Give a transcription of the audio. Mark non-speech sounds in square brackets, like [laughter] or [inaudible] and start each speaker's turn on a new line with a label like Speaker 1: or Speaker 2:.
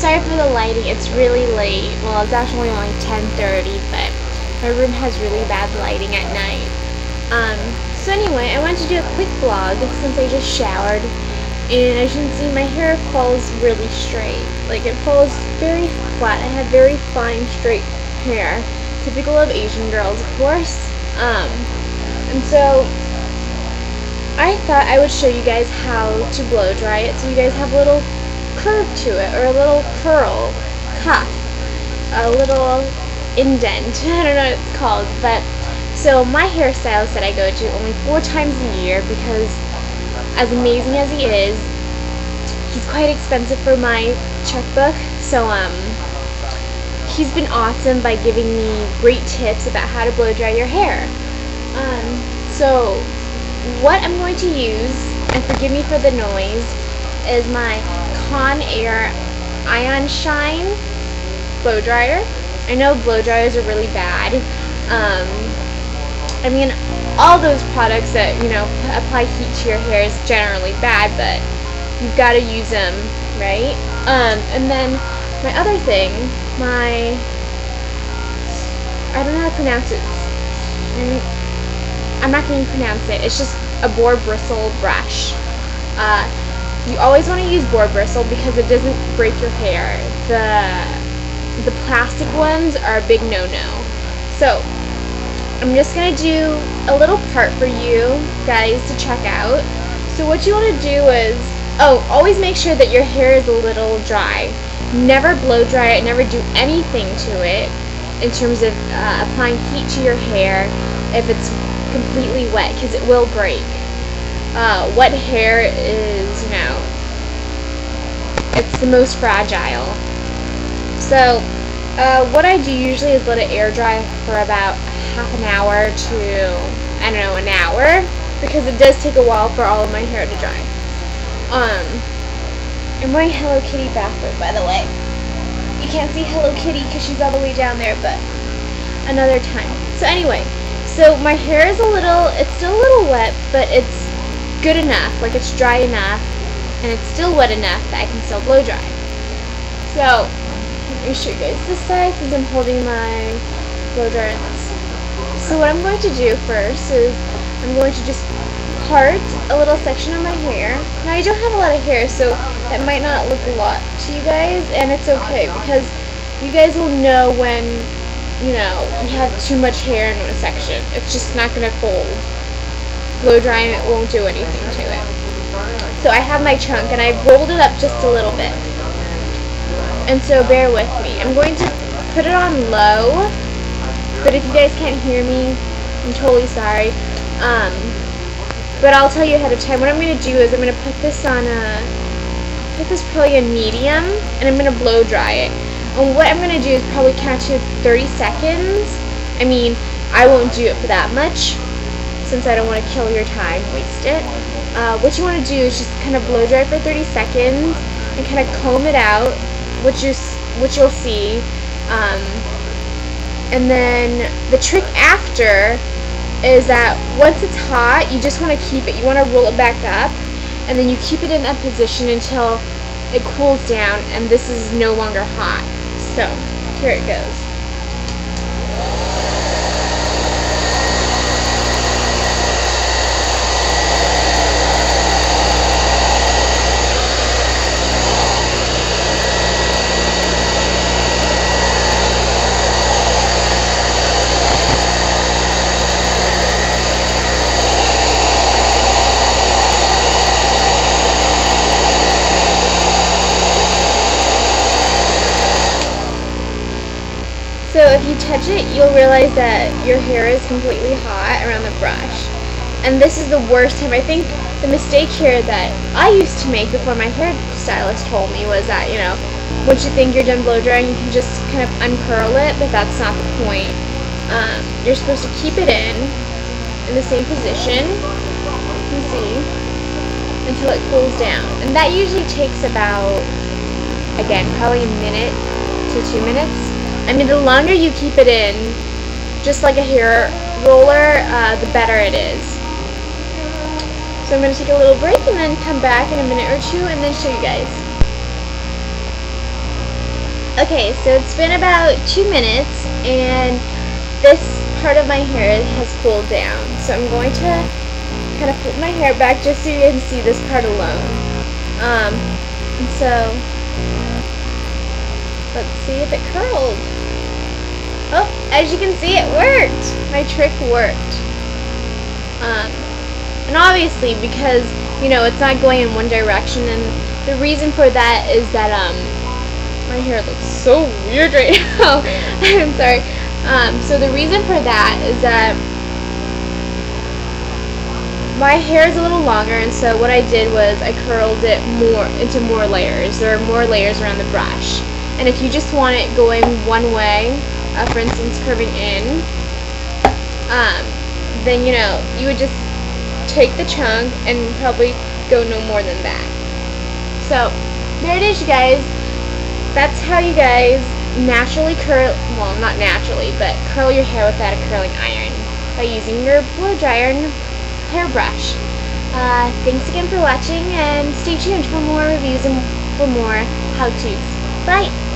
Speaker 1: sorry for the lighting. It's really late. Well, it's actually only 10:30, but my room has really bad lighting at night. Um, so anyway, I wanted to do a quick vlog since I just showered. And as you can see, my hair falls really straight. Like, it falls very flat. I have very fine, straight hair. Typical of Asian girls, of course. Um, and so, I thought I would show you guys how to blow dry it so you guys have a little curve to it, or a little curl, cuff, a little indent. [laughs] I don't know what it's called, but so my hairstylist that I go to only four times a year because as amazing as he is, he's quite expensive for my checkbook. So um, he's been awesome by giving me great tips about how to blow dry your hair. Um, so what I'm going to use, and forgive me for the noise, is my Conair Ion Shine blow dryer. I know blow dryers are really bad. Um, I mean, all those products that, you know, apply heat to your hair is generally bad, but you've got to use them, right? Um, and then my other thing, my, I don't know how to pronounce it. I'm not going to pronounce it. It's just a boar bristle brush. Uh, you always want to use boar bristle because it doesn't break your hair. The the plastic ones are a big no-no. So, I'm just going to do a little part for you guys to check out. So what you want to do is, oh, always make sure that your hair is a little dry. Never blow dry it, never do anything to it in terms of uh, applying heat to your hair if it's completely wet because it will break. Uh, wet hair is, you know, it's the most fragile. So, uh, what I do usually is let it air dry for about half an hour to, I don't know, an hour, because it does take a while for all of my hair to dry. Um, I'm wearing Hello Kitty backward, by the way. You can't see Hello Kitty because she's all the way down there, but another time. So anyway, so my hair is a little, it's still a little wet, but it's good enough, like it's dry enough, and it's still wet enough that I can still blow dry. So, me show you guys this side since I'm holding my blow dryer So what I'm going to do first is I'm going to just part a little section of my hair. Now I don't have a lot of hair, so it might not look a lot to you guys, and it's okay because you guys will know when, you know, you have too much hair in one section. It's just not going to fold blow drying it won't do anything to it. So I have my chunk and I've rolled it up just a little bit. And so bear with me. I'm going to put it on low, but if you guys can't hear me, I'm totally sorry. Um, but I'll tell you ahead of time. What I'm going to do is I'm going to put this on a, put this probably a medium, and I'm going to blow dry it. And what I'm going to do is probably count to 30 seconds. I mean, I won't do it for that much, since I don't want to kill your time, waste it. Uh, what you want to do is just kind of blow dry for 30 seconds and kind of comb it out, which you which you'll see. Um, and then the trick after is that once it's hot, you just want to keep it. You want to roll it back up, and then you keep it in that position until it cools down, and this is no longer hot. So here it goes. So if you touch it, you'll realize that your hair is completely hot around the brush. And this is the worst time. I think the mistake here that I used to make before my hairstylist told me was that, you know, once you think you're done blow drying, you can just kind of uncurl it, but that's not the point. Um, you're supposed to keep it in, in the same position, you can see, until it cools down. And that usually takes about, again, probably a minute to two minutes. I mean, the longer you keep it in, just like a hair roller, uh, the better it is. So I'm going to take a little break and then come back in a minute or two and then show you guys. Okay, so it's been about two minutes and this part of my hair has cooled down. So I'm going to kind of flip my hair back just so you can see this part alone. Um, and so, let's see if it curled. As you can see, it worked! My trick worked. Um, and obviously, because, you know, it's not going in one direction, and the reason for that is that, um, my hair looks so weird right [laughs] now. I'm sorry. Um, so the reason for that is that my hair is a little longer and so what I did was I curled it more into more layers. There are more layers around the brush. And if you just want it going one way, uh, for instance curving in, um, then you know, you would just take the chunk and probably go no more than that. So, there it is you guys that's how you guys naturally curl, well not naturally, but curl your hair without a curling iron by using your blow dryer and hairbrush. Uh, thanks again for watching and stay tuned for more reviews and for more how-tos. Bye!